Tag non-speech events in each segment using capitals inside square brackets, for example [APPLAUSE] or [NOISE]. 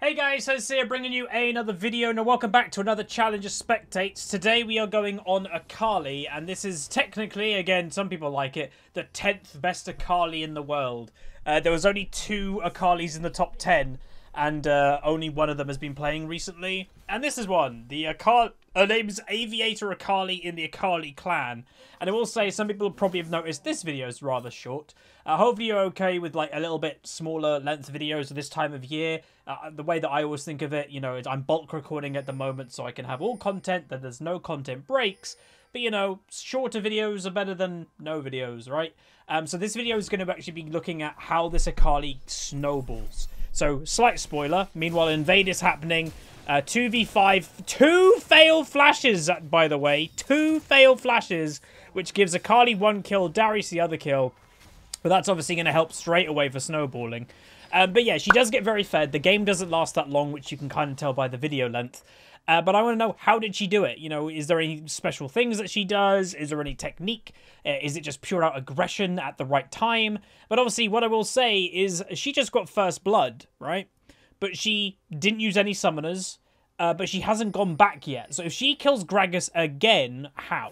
Hey guys, here bringing you another video. Now welcome back to another Challenger Spectates. Today we are going on Akali, and this is technically, again, some people like it, the 10th best Akali in the world. Uh, there was only two Akalis in the top 10, and uh, only one of them has been playing recently. And this is one, the Akali, her name is Aviator Akali in the Akali clan. And I will say, some people probably have noticed this video is rather short. Uh, hopefully you're okay with like a little bit smaller length videos at this time of year. Uh, the way that I always think of it, you know, I'm bulk recording at the moment so I can have all content, that there's no content breaks. But, you know, shorter videos are better than no videos, right? Um, so this video is going to actually be looking at how this Akali snowballs. So, slight spoiler. Meanwhile, Invade is happening. Uh, 2v5. Two failed flashes, by the way. Two failed flashes, which gives Akali one kill, Darius the other kill. But that's obviously going to help straight away for snowballing. Um, but yeah, she does get very fed. The game doesn't last that long, which you can kind of tell by the video length. Uh, but I want to know how did she do it? You know, is there any special things that she does? Is there any technique? Uh, is it just pure out aggression at the right time? But obviously, what I will say is she just got first blood, right? But she didn't use any summoners. Uh, but she hasn't gone back yet. So if she kills Gragas again, how?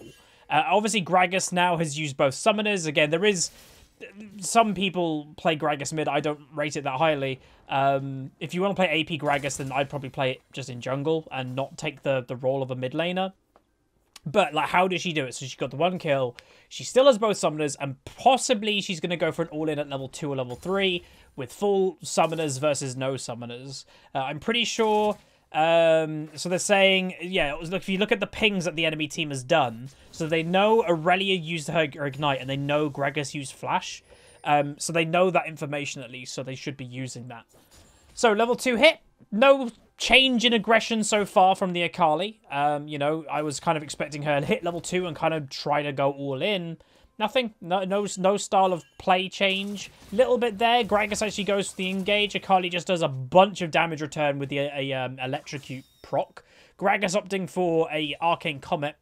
Uh, obviously, Gragas now has used both summoners. Again, there is some people play Gragas mid. I don't rate it that highly. Um, if you want to play AP Gragas, then I'd probably play it just in jungle and not take the, the role of a mid laner. But, like, how did she do it? So she got the one kill. She still has both summoners, and possibly she's going to go for an all-in at level 2 or level 3 with full summoners versus no summoners. Uh, I'm pretty sure um, so they're saying, yeah, look, if you look at the pings that the enemy team has done, so they know Irelia used her, her Ignite, and they know Gragas used Flash. Um, so they know that information at least, so they should be using that. So level 2 hit, no change in aggression so far from the Akali. Um, you know, I was kind of expecting her to hit level 2 and kind of try to go all in. Nothing. No, no, no style of play change. Little bit there. Gragas actually goes to the engage. Akali just does a bunch of damage return with the a, um, electrocute proc. Gragas opting for a arcane comet,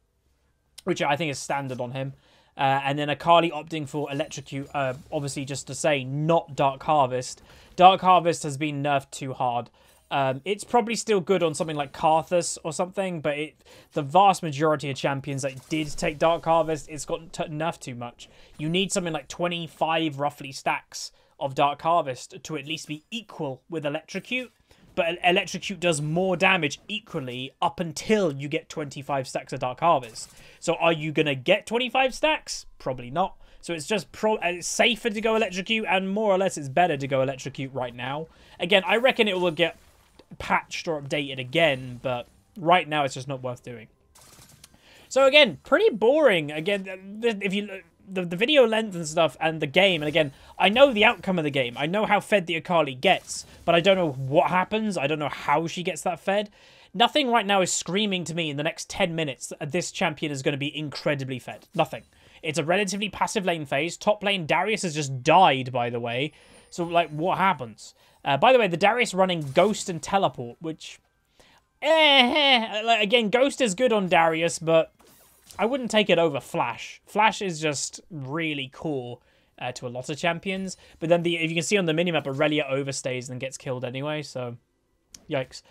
which I think is standard on him. Uh, and then Akali opting for electrocute. Uh, obviously, just to say, not Dark Harvest. Dark Harvest has been nerfed too hard. Um, it's probably still good on something like Karthus or something, but it, the vast majority of champions that did take Dark Harvest, it's got nerfed too much. You need something like 25 roughly stacks of Dark Harvest to at least be equal with Electrocute. But Electrocute does more damage equally up until you get 25 stacks of Dark Harvest. So are you going to get 25 stacks? Probably not. So it's just pro it's safer to go Electrocute, and more or less it's better to go Electrocute right now. Again, I reckon it will get patched or updated again, but right now it's just not worth doing. So again, pretty boring. Again, if you the, the video length and stuff and the game, and again, I know the outcome of the game. I know how fed the Akali gets, but I don't know what happens. I don't know how she gets that fed. Nothing right now is screaming to me in the next 10 minutes that this champion is going to be incredibly fed. Nothing. It's a relatively passive lane phase. Top lane, Darius has just died, by the way. So, like, what happens? Uh, by the way, the Darius running Ghost and Teleport, which... Eh, like, again, Ghost is good on Darius, but I wouldn't take it over Flash. Flash is just really cool uh, to a lot of champions. But then, the if you can see on the minimap, Irelia overstays and gets killed anyway, so... Yikes.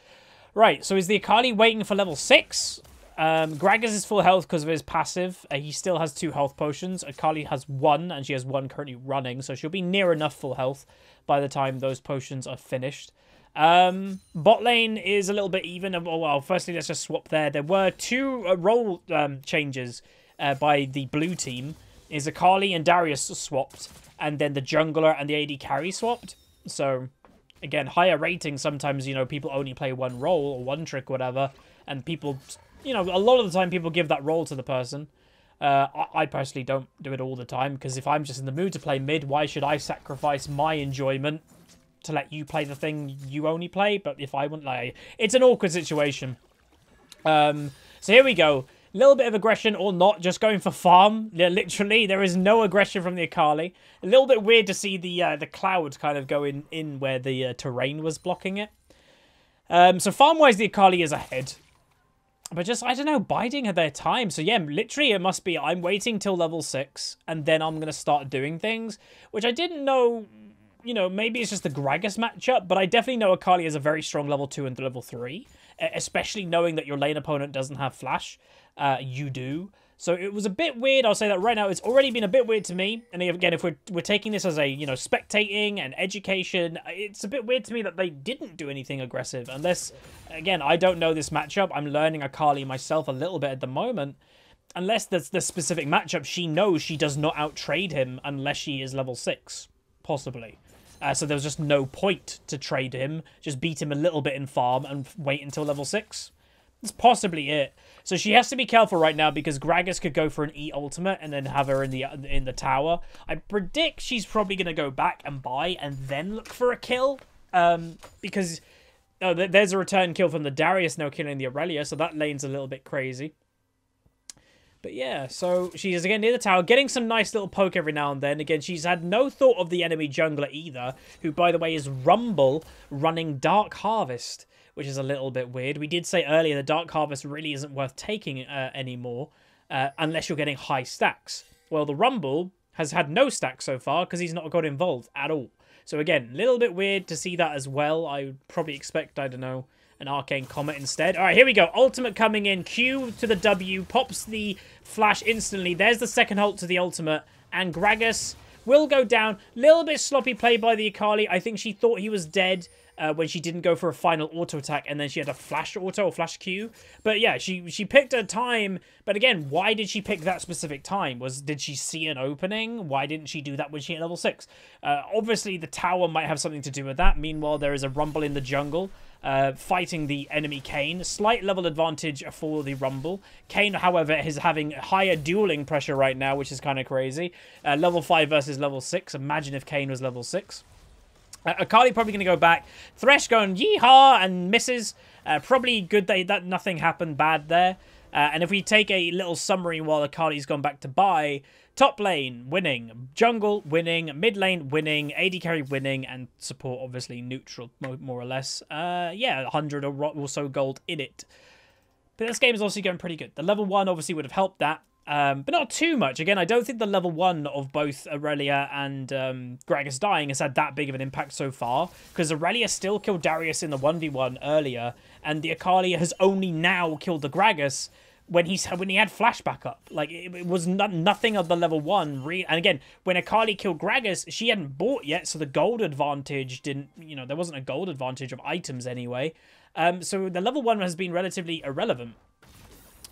Right, so is the Akali waiting for level 6? Um, Gragas is full health because of his passive. Uh, he still has two health potions. Akali has one, and she has one currently running, so she'll be near enough full health by the time those potions are finished. Um, bot lane is a little bit even. Oh, well, firstly, let's just swap there. There were two uh, role um, changes uh, by the blue team. Is Akali and Darius swapped, and then the jungler and the AD carry swapped. So, again, higher rating. Sometimes, you know, people only play one role or one trick, whatever, and people, you know, a lot of the time people give that role to the person. Uh, I personally don't do it all the time because if I'm just in the mood to play mid, why should I sacrifice my enjoyment to let you play the thing you only play? But if I wouldn't like, it's an awkward situation. Um, so here we go. A little bit of aggression or not, just going for farm. Yeah, literally, there is no aggression from the Akali. A little bit weird to see the uh, the cloud kind of going in where the uh, terrain was blocking it. Um, so farm-wise, the Akali is ahead. But just, I don't know, biding at their time. So yeah, literally it must be I'm waiting till level 6 and then I'm going to start doing things. Which I didn't know you know, maybe it's just the Gragas matchup, but I definitely know Akali is a very strong level 2 and level 3, especially knowing that your lane opponent doesn't have flash. Uh, you do. So it was a bit weird. I'll say that right now. It's already been a bit weird to me. And again, if we're we're taking this as a you know spectating and education, it's a bit weird to me that they didn't do anything aggressive. Unless, again, I don't know this matchup. I'm learning Akali myself a little bit at the moment. Unless there's the specific matchup, she knows she does not outtrade him unless she is level six, possibly. Uh, so there was just no point to trade him. Just beat him a little bit in farm and wait until level six. That's possibly it. So she has to be careful right now because Gragas could go for an E ultimate and then have her in the in the tower. I predict she's probably going to go back and buy and then look for a kill. Um, because oh, there's a return kill from the Darius now killing the Irelia, so that lane's a little bit crazy. But yeah, so she's again near the tower, getting some nice little poke every now and then. Again, she's had no thought of the enemy jungler either, who, by the way, is Rumble running Dark Harvest which is a little bit weird. We did say earlier the Dark Harvest really isn't worth taking uh, anymore uh, unless you're getting high stacks. Well, the Rumble has had no stacks so far because he's not got involved at all. So again, a little bit weird to see that as well. I would probably expect, I don't know, an Arcane Comet instead. All right, here we go. Ultimate coming in. Q to the W. Pops the flash instantly. There's the second ult to the ultimate. And Gragas will go down. Little bit sloppy play by the Akali. I think she thought he was dead uh, when she didn't go for a final auto attack and then she had a flash auto or flash Q. But yeah, she she picked a time. But again, why did she pick that specific time? Was did she see an opening? Why didn't she do that when she hit level six? Uh, obviously, the tower might have something to do with that. Meanwhile, there is a rumble in the jungle. Uh, fighting the enemy Kayn. Slight level advantage for the Rumble. Kayn, however, is having higher dueling pressure right now, which is kind of crazy. Uh, level 5 versus level 6. Imagine if Kayn was level 6. Uh, Akali probably going to go back. Thresh going yeehaw and misses. Uh, probably good that, that nothing happened bad there. Uh, and if we take a little summary while Akali's gone back to buy, top lane winning, jungle winning, mid lane winning, AD carry winning, and support obviously neutral more or less. Uh, yeah, 100 or so gold in it. But this game is also going pretty good. The level 1 obviously would have helped that. Um, but not too much. Again, I don't think the level 1 of both Irelia and um, Gragas dying has had that big of an impact so far. Because Irelia still killed Darius in the 1v1 earlier. And the Akali has only now killed the Gragas when he when he had flashback up. Like it, it was not, nothing of the level one. Re- and again, when Akali killed Gragas, she hadn't bought yet, so the gold advantage didn't. You know, there wasn't a gold advantage of items anyway. Um, so the level one has been relatively irrelevant.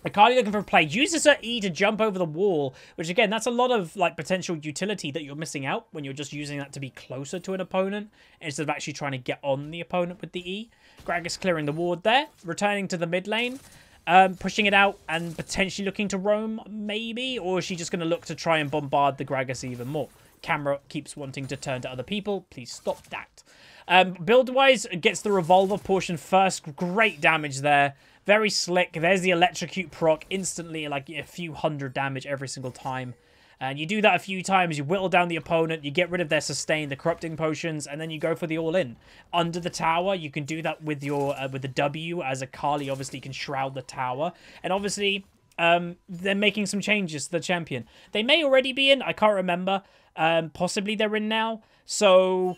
Akali looking for a play, uses her E to jump over the wall, which again, that's a lot of like potential utility that you're missing out when you're just using that to be closer to an opponent instead of actually trying to get on the opponent with the E. Gragas clearing the ward there, returning to the mid lane, um, pushing it out and potentially looking to roam, maybe, or is she just going to look to try and bombard the Gragas even more? Camera keeps wanting to turn to other people. Please stop that. Um, Build-wise, gets the revolver portion first. Great damage there. Very slick. There's the electrocute proc instantly, like a few hundred damage every single time. And you do that a few times, you whittle down the opponent, you get rid of their sustain, the corrupting potions, and then you go for the all-in. Under the tower, you can do that with your uh, with the W, as a Akali obviously can shroud the tower. And obviously, um, they're making some changes to the champion. They may already be in, I can't remember. Um, possibly they're in now. So,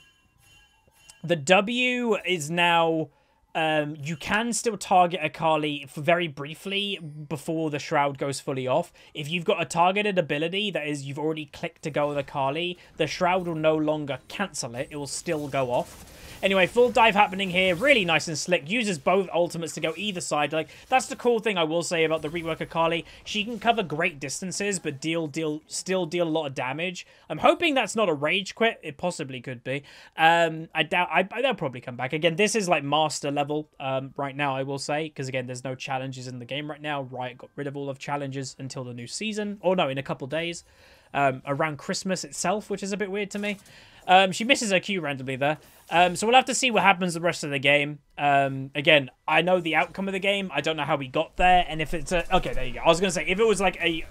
the W is now um, you can still target Akali very briefly before the Shroud goes fully off. If you've got a targeted ability that is you've already clicked to go with Akali, the Shroud will no longer cancel it. It will still go off. Anyway, full dive happening here. Really nice and slick. Uses both ultimates to go either side. Like, that's the cool thing I will say about the rework Akali. She can cover great distances, but deal, deal, still deal a lot of damage. I'm hoping that's not a rage quit. It possibly could be. Um, I doubt, I, they'll probably come back. Again, this is like master level um, right now, I will say, because again, there's no challenges in the game right now. Riot got rid of all of challenges until the new season. Or no, in a couple days. Um, around Christmas itself, which is a bit weird to me. Um, she misses her Q randomly there. Um, so we'll have to see what happens the rest of the game. Um, again, I know the outcome of the game. I don't know how we got there. And if it's a... Okay, there you go. I was going to say, if it was like a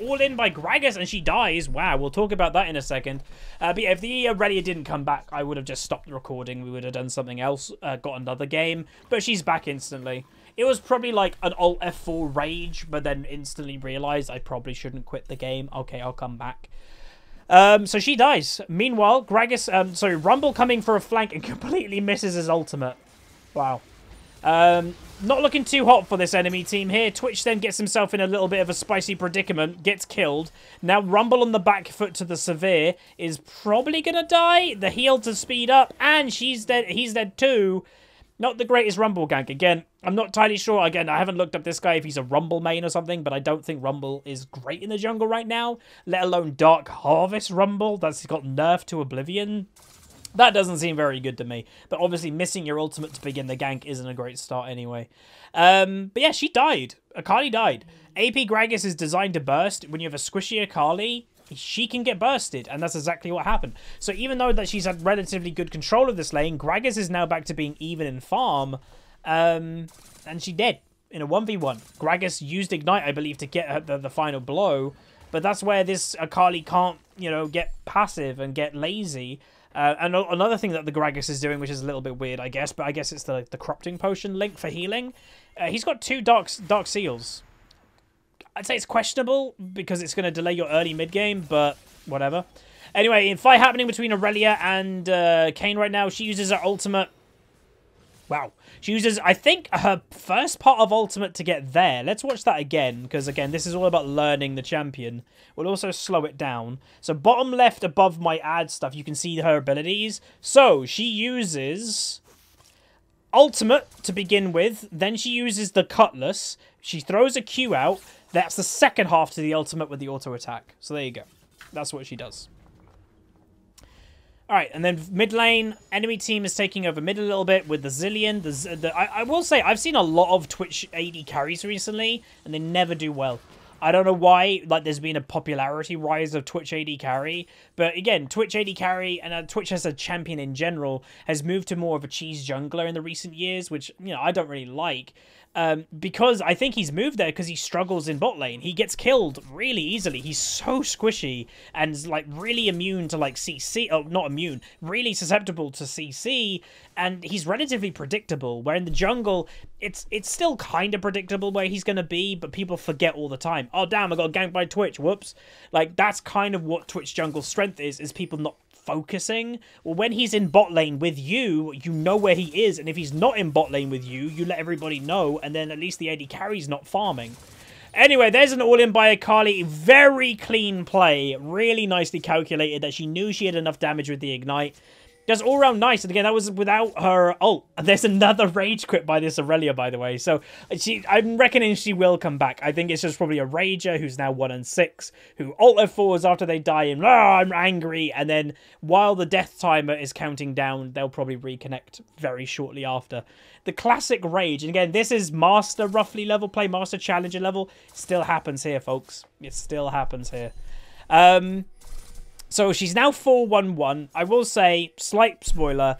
all in by Gragas and she dies. Wow, we'll talk about that in a second. Uh, but yeah, if the Irelia didn't come back, I would have just stopped recording. We would have done something else, uh, got another game. But she's back instantly. It was probably like an Alt F4 rage, but then instantly realized I probably shouldn't quit the game. Okay, I'll come back. Um, so she dies. Meanwhile, Gragas, um, sorry, Rumble coming for a flank and [LAUGHS] completely misses his ultimate. Wow. Um, not looking too hot for this enemy team here. Twitch then gets himself in a little bit of a spicy predicament, gets killed. Now Rumble on the back foot to the Sivir is probably going to die. The heal to speed up, and she's dead. he's dead too. Not the greatest Rumble gank. Again, I'm not entirely sure. Again, I haven't looked up this guy if he's a Rumble main or something, but I don't think Rumble is great in the jungle right now, let alone Dark Harvest Rumble that's got nerfed to Oblivion. That doesn't seem very good to me. But obviously, missing your ultimate to begin the gank isn't a great start anyway. Um, but yeah, she died. Akali died. AP Gragas is designed to burst. When you have a squishy Akali, she can get bursted, and that's exactly what happened. So even though that she's had relatively good control of this lane, Gragas is now back to being even in farm, um, and she dead in a 1v1. Gragas used Ignite, I believe, to get the, the final blow, but that's where this Akali can't, you know, get passive and get lazy uh, and another thing that the Gragas is doing, which is a little bit weird, I guess, but I guess it's the the corrupting potion link for healing. Uh, he's got two dark dark seals. I'd say it's questionable because it's going to delay your early mid game, but whatever. Anyway, in fight happening between Irelia and uh, Kayn right now, she uses her ultimate Wow. She uses, I think, her first part of Ultimate to get there. Let's watch that again, because, again, this is all about learning the champion. We'll also slow it down. So, bottom left above my ad stuff, you can see her abilities. So, she uses Ultimate to begin with. Then she uses the Cutlass. She throws a Q out. That's the second half to the Ultimate with the auto attack. So, there you go. That's what she does. All right, and then mid lane, enemy team is taking over mid a little bit with the Zilean. The, the I, I, will say, I've seen a lot of Twitch AD carries recently, and they never do well. I don't know why, like, there's been a popularity rise of Twitch AD carry, but again, Twitch AD carry and uh, Twitch as a champion in general has moved to more of a cheese jungler in the recent years, which, you know, I don't really like. Um, because I think he's moved there because he struggles in bot lane. He gets killed really easily. He's so squishy and like really immune to like CC. Oh, not immune. Really susceptible to CC, and he's relatively predictable. Where in the jungle, it's it's still kind of predictable where he's gonna be, but people forget all the time. Oh damn, I got ganked by Twitch. Whoops. Like that's kind of what Twitch jungle strength is: is people not focusing. Well, when he's in bot lane with you, you know where he is, and if he's not in bot lane with you, you let everybody know, and then at least the AD carry's not farming. Anyway, there's an all-in by Akali. Very clean play. Really nicely calculated that she knew she had enough damage with the Ignite. Just all around nice. And again, that was without her ult. There's another rage quit by this Irelia, by the way. So she, I'm reckoning she will come back. I think it's just probably a rager who's now one and six, who ult her forwards after they die and oh, I'm angry. And then while the death timer is counting down, they'll probably reconnect very shortly after. The classic rage. And again, this is master roughly level play, master challenger level. Still happens here, folks. It still happens here. Um, so she's now 4-1-1. I will say, slight spoiler,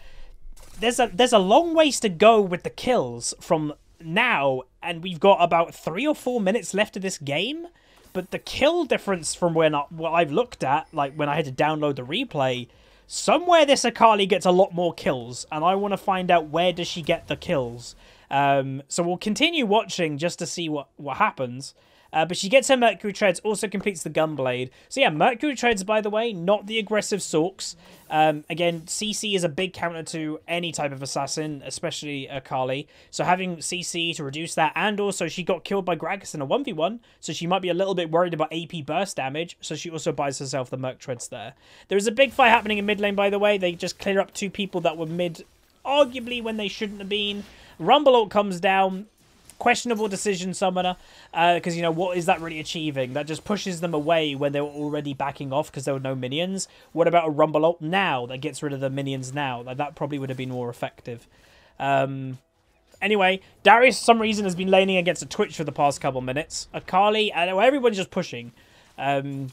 there's a there's a long ways to go with the kills from now, and we've got about three or four minutes left of this game. But the kill difference from when I, what I've looked at, like when I had to download the replay, somewhere this Akali gets a lot more kills, and I want to find out where does she get the kills. Um, so we'll continue watching just to see what what happens. Uh, but she gets her Mercury Treads, also completes the Gunblade. So yeah, Mercury Treads, by the way, not the aggressive Sorks. Um, again, CC is a big counter to any type of assassin, especially Akali. So having CC to reduce that, and also she got killed by Gragas in a 1v1, so she might be a little bit worried about AP burst damage, so she also buys herself the Merc Treads there. There is a big fight happening in mid lane, by the way. They just clear up two people that were mid, arguably when they shouldn't have been. Rumble ult comes down questionable decision summoner because uh, you know what is that really achieving? That just pushes them away when they were already backing off because there were no minions. What about a rumble ult now that gets rid of the minions now? Like that probably would have been more effective. Um anyway darius for some reason has been laning against a twitch for the past couple minutes. Akali and everyone's just pushing. Um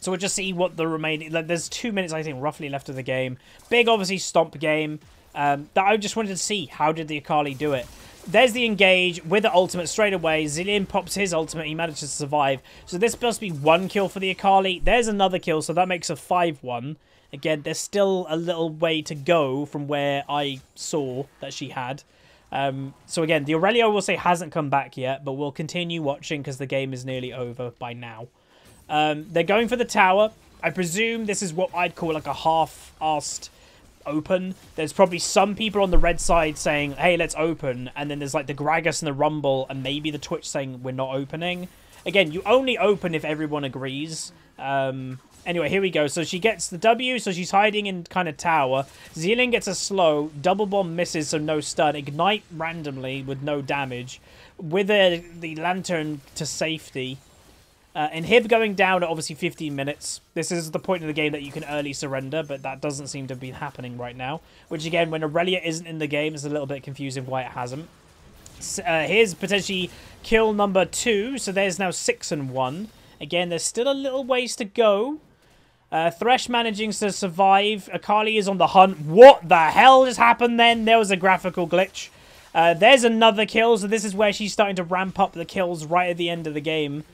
so we'll just see what the remaining like, there's two minutes i think roughly left of the game. Big obviously stomp game. Um, that I just wanted to see how did the Akali do it there's the engage with the ultimate straight away. Zilean pops his ultimate. He manages to survive. So this must be one kill for the Akali. There's another kill, so that makes a 5-1. Again, there's still a little way to go from where I saw that she had. Um, so again, the Irelia I will say hasn't come back yet, but we'll continue watching because the game is nearly over by now. Um, they're going for the tower. I presume this is what I'd call like a half-assed open. There's probably some people on the red side saying, hey, let's open. And then there's like the Gragas and the Rumble and maybe the Twitch saying we're not opening. Again, you only open if everyone agrees. Um, anyway, here we go. So she gets the W, so she's hiding in kind of tower. Zilean gets a slow. Double bomb misses, so no stun. Ignite randomly with no damage. With the lantern to safety. Uh, Inhib going down at obviously 15 minutes. This is the point of the game that you can early surrender, but that doesn't seem to be happening right now. Which again, when Irelia isn't in the game, is a little bit confusing why it hasn't. Uh, here's potentially kill number two, so there's now six and one. Again, there's still a little ways to go. Uh, Thresh managing to survive. Akali is on the hunt. What the hell just happened then? There was a graphical glitch. Uh, there's another kill, so this is where she's starting to ramp up the kills right at the end of the game.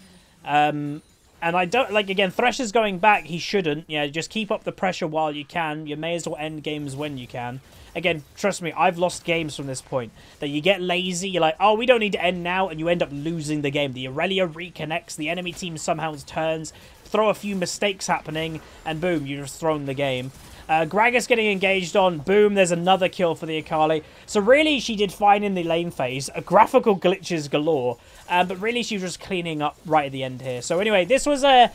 Um, and I don't, like, again, Thresh is going back. He shouldn't. Yeah, just keep up the pressure while you can. You may as well end games when you can. Again, trust me, I've lost games from this point. That you get lazy, you're like, oh, we don't need to end now, and you end up losing the game. The Irelia reconnects, the enemy team somehow turns, throw a few mistakes happening, and boom, you've just thrown the game. Uh, Gragas getting engaged on. Boom, there's another kill for the Akali. So really, she did fine in the lane phase. A graphical glitches galore. Uh, but really, she was just cleaning up right at the end here. So anyway, this was a...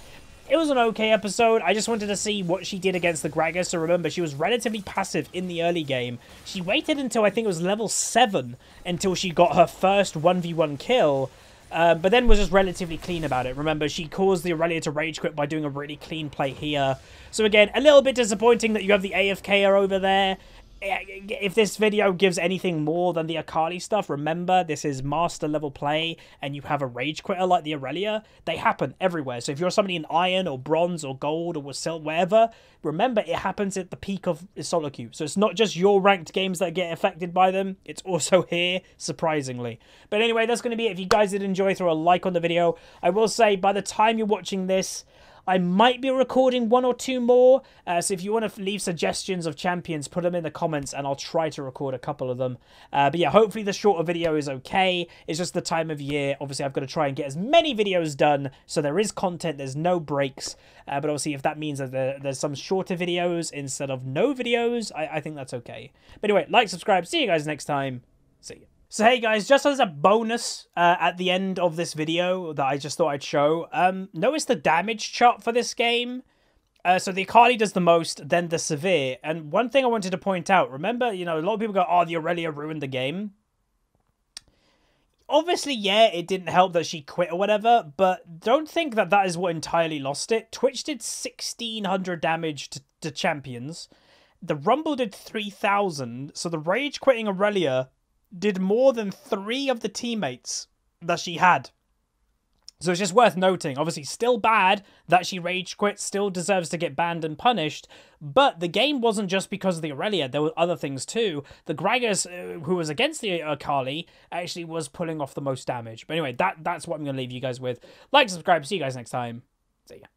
It was an okay episode. I just wanted to see what she did against the Gragas. So remember, she was relatively passive in the early game. She waited until I think it was level 7 until she got her first 1v1 kill. Uh, but then was just relatively clean about it. Remember, she caused the Irelia to rage quit by doing a really clean play here. So again, a little bit disappointing that you have the AFKer over there. Eh, if this video gives anything more than the Akali stuff, remember, this is master level play, and you have a rage quitter like the Irelia. They happen everywhere. So if you're somebody in iron or bronze or gold or silver, remember, it happens at the peak of solo queue. So it's not just your ranked games that get affected by them. It's also [LAUGHS] here, surprisingly. But anyway, that's going to be it. If you guys did enjoy, throw a like on the video. I will say, by the time you're watching this, I might be recording one or two more, uh, so if you want to leave suggestions of champions, put them in the comments and I'll try to record a couple of them. Uh, but yeah, hopefully the shorter video is okay. It's just the time of year. Obviously, I've got to try and get as many videos done, so there is content, there's no breaks. Uh, but obviously, if that means that there, there's some shorter videos instead of no videos, I, I think that's okay. But anyway, like, subscribe, see you guys next time. See you. So hey guys, just as a bonus uh, at the end of this video that I just thought I'd show, um, notice the damage chart for this game. Uh, so the Akali does the most, then the Sivir. And one thing I wanted to point out, remember, you know, a lot of people go, oh, the Irelia ruined the game. Obviously, yeah, it didn't help that she quit or whatever, but don't think that that is what entirely lost it. Twitch did 1600 damage to, to champions. The Rumble did 3000, so the Rage quitting Irelia did more than three of the teammates that she had. So it's just worth noting. Obviously, still bad that she rage quit, still deserves to get banned and punished. But the game wasn't just because of the Irelia, there were other things too. The Gragas, uh, who was against the Akali, actually was pulling off the most damage. But anyway, that that's what I'm going to leave you guys with. Like, subscribe, see you guys next time. See ya.